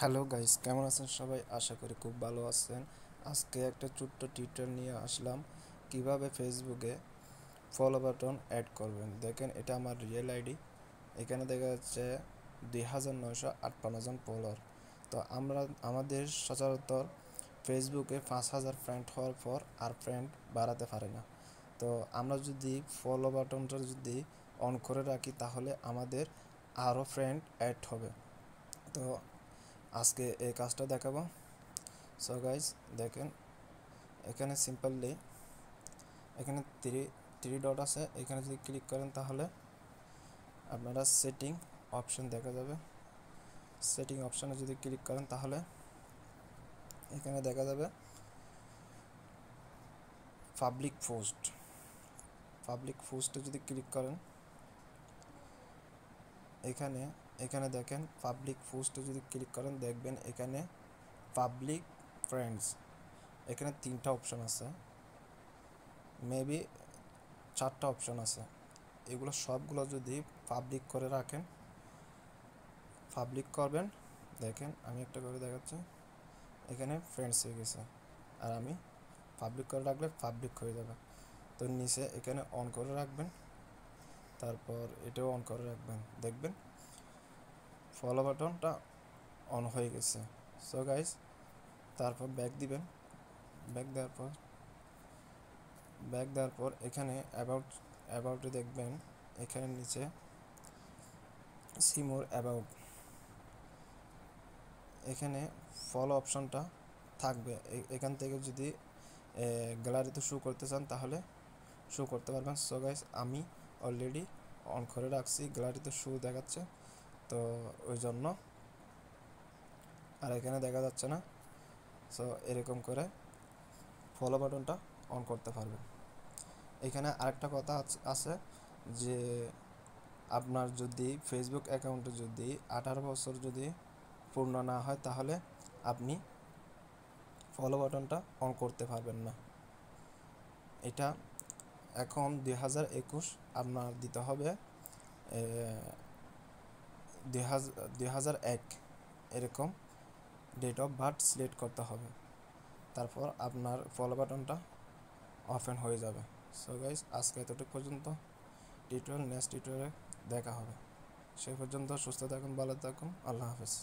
Hello guys কেমন আছেন সবাই? আশা করি খুব ভালো আছেন। আজকে একটা ছোট্ট টিউটোরিয়াল নিয়ে আসলাম। কীভাবে ফেসবুকে ফলো বাটন অ্যাড করবেন? দেখেন, এটা আমার রিয়েল আইডি এখানে দেখা যাচ্ছে দুই হাজার নয়শো আটপান্ন জন ফলোয়ার তো আমরা, আমাদের সচরাচর ফেসবুকে পাঁচ হাজার ফ্রেন্ড হওয়ার পর আর ফ্রেন্ড বাড়াতে পারে না। তো আমরা যদি ফলো বাটনটা যদি অন করে রাখি, তাহলে আমাদের আরও ফ্রেন্ড অ্যাড হবে। তো আজকে এই কাজটা দেখাবো। সো গাইজ দেখেন, এখানে সিম্পলি এখানে থ্রি থ্রি ডট আছে। এখানে যদি ক্লিক করেন তাহলে আপনারা সেটিং অপশন দেখা যাবে। সেটিং অপশানে যদি ক্লিক করেন তাহলে এখানে দেখা যাবে পাবলিক পোস্ট পাবলিক পোস্টে যদি ক্লিক করেন, এখানে এখানে দেখেন পাবলিক পোস্টে যদি ক্লিক করেন, দেখবেন এখানে পাবলিক ফ্রেন্ডস এখানে তিনটা অপশন আছে। মেবি চারটা অপশন আছে। এগুলো সবগুলো যদি পাবলিক করে রাখেন পাবলিক করবেন, দেখেন আমি একটা করে দেখাচ্ছি, এখানে ফ্রেন্ডস হয়ে গেছে। আর আমি পাবলিক করে রাখলে পাবলিক হয়ে যাবে। তো নিচে এখানে অন করে রাখবেন, তারপর এটাও অন করে রাখবেন, দেখবেন ফলো বাটনটা অন হয়ে গেছে। সো গাইস তারপর ব্যাক দিবেন। ব্যাক দেওয়ার পর ব্যাক দেওয়ার পর এখানে অ্যাবাউট অ্যাবাউটে দেখবেন, এখানে নিচে সিমোর অ্যাবাউট এখানে ফলো অপশনটা থাকবে। এখান থেকে যদি গ্যালারিতে শো করতে চান তাহলে শো করতে পারবেন। সো গাইস আমি অলরেডি অন করে রাখছি গ্যালারিতে শো দেখাচ্ছে। তো ওই জন্য আর এখানে দেখা যাচ্ছে না। সো এরকম করে ফলো বাটনটা অন করতে পারবেন। এখানে আরেকটা কথা আছে যে আপনার যদি ফেসবুক অ্যাকাউন্টে যদি আঠারো বছর যদি পূর্ণ না হয়, তাহলে আপনি ফলো বাটনটা অন করতে পারবেন না। এটা এখন দুই হাজার একুশ আপনার দিতে হবে। দুই হাজার এক এরকম ডেট অফ বার্থ সিলেক্ট করতে হবে। তারপর আপনার ফলো বাটনটা ওপেন হয়ে যাবে। সো গাইজ আজকে এতটুকু পর্যন্ত। টিউটোরিয়াল নেক্সট টিউটোরিয়ালে দেখা হবে। সেই পর্যন্ত সুস্থ থাকুন, ভালো থাকুন, আল্লাহ হাফেজ।